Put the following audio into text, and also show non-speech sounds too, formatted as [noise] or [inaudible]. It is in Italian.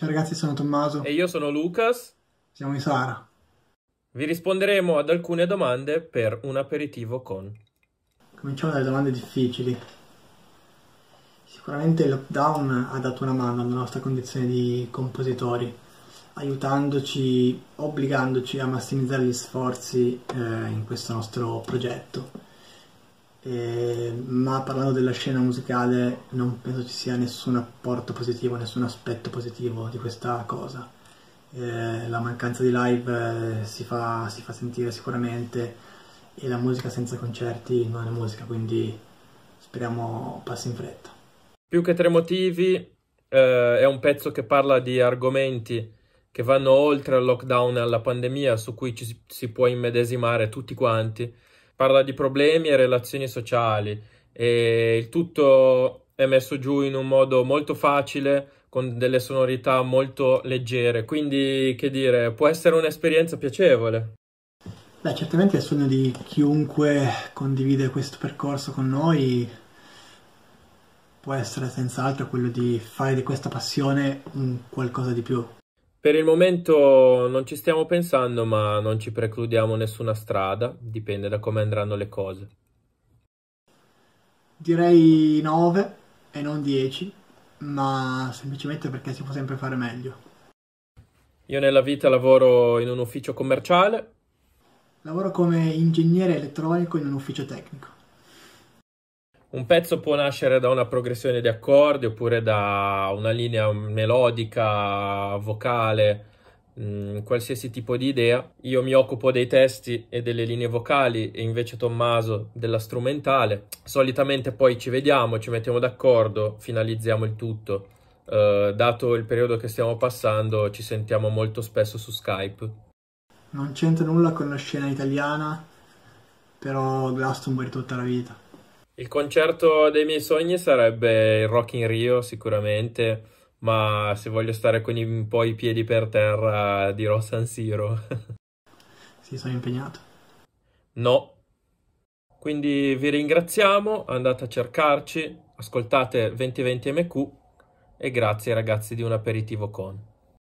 Ciao ragazzi, sono Tommaso. E io sono Lucas. Siamo in Sara. Vi risponderemo ad alcune domande per un aperitivo con. Cominciamo dalle domande difficili. Sicuramente il lockdown ha dato una mano alla nostra condizione di compositori, aiutandoci, obbligandoci a massimizzare gli sforzi eh, in questo nostro progetto. Eh, ma parlando della scena musicale non penso ci sia nessun apporto positivo, nessun aspetto positivo di questa cosa. Eh, la mancanza di live eh, si, fa, si, fa, sentire sicuramente e la musica senza concerti non è musica, quindi speriamo passi in fretta. Più che tre motivi eh, è un pezzo che parla di argomenti che vanno oltre al lockdown e alla pandemia su cui ci si può immedesimare tutti quanti parla di problemi e relazioni sociali e il tutto è messo giù in un modo molto facile con delle sonorità molto leggere, quindi che dire, può essere un'esperienza piacevole. Beh, certamente il sogno di chiunque condivide questo percorso con noi può essere senz'altro quello di fare di questa passione un qualcosa di più. Per il momento non ci stiamo pensando, ma non ci precludiamo nessuna strada, dipende da come andranno le cose. Direi 9 e non 10, ma semplicemente perché si può sempre fare meglio. Io nella vita lavoro in un ufficio commerciale. Lavoro come ingegnere elettronico in un ufficio tecnico. Un pezzo può nascere da una progressione di accordi oppure da una linea melodica, vocale, mh, mm, qualsiasi tipo di idea. Io mi occupo dei testi e delle linee vocali e invece Tommaso della strumentale. Solitamente poi ci vediamo, ci mettiamo d'accordo, finalizziamo il tutto. Uh, dato il periodo che stiamo passando, ci sentiamo molto spesso su Skype. Non c'entra nulla con la scena italiana, però Glastonbury tutta la vita. Il concerto dei miei sogni sarebbe il Rock in Rio sicuramente, ma se voglio stare con un po' i piedi per terra dirò San Siro. [laughs] sì, sono impegnato. No. Quindi vi ringraziamo, andate a cercarci, ascoltate 2020 MQ e grazie ragazzi di un aperitivo con.